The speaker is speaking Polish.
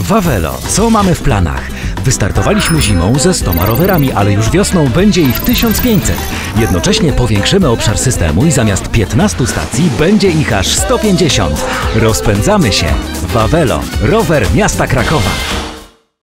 Wawelo, co mamy w planach? Wystartowaliśmy zimą ze 100 rowerami, ale już wiosną będzie ich 1500. Jednocześnie powiększymy obszar systemu i zamiast 15 stacji będzie ich aż 150. Rozpędzamy się. Wawelo, rower miasta Krakowa.